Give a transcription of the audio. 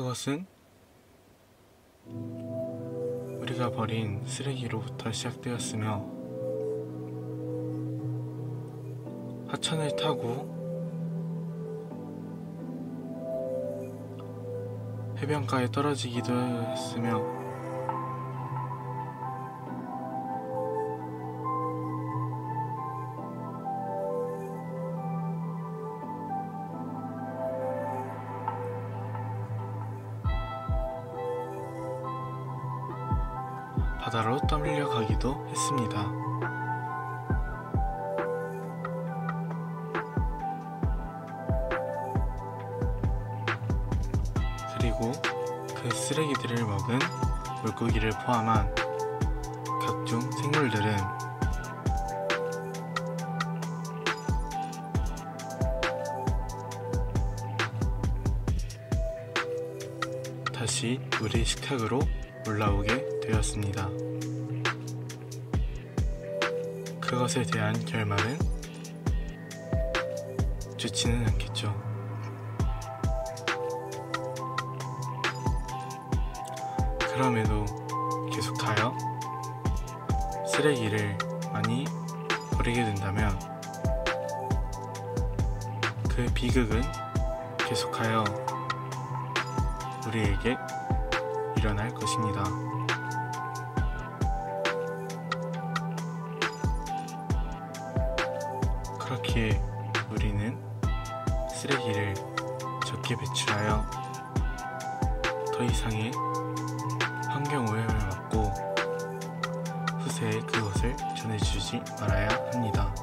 그것은 우리가 버린 쓰레기로부터 시작되었으며 하천을 타고 해변가에 떨어지기도 했으며 바다로 떠밀려 가기도 했습니다. 그리고 그 쓰레기들을 먹은 물고기를 포함한 각종 생물들은 다시 우리 식탁으로 올라오게 되었습니다. 그것에 대한 결말은 좋지는 않겠죠. 그럼에도 계속하여 쓰레기를 많이 버리게 된다면 그 비극은 계속하여 우리에게 일어날 것입니다. 그렇기에 우리는 쓰레기를 적게 배출하여 더 이상의 환경 오염을 막고 후세에 그것을 전해주지 말아야 합니다.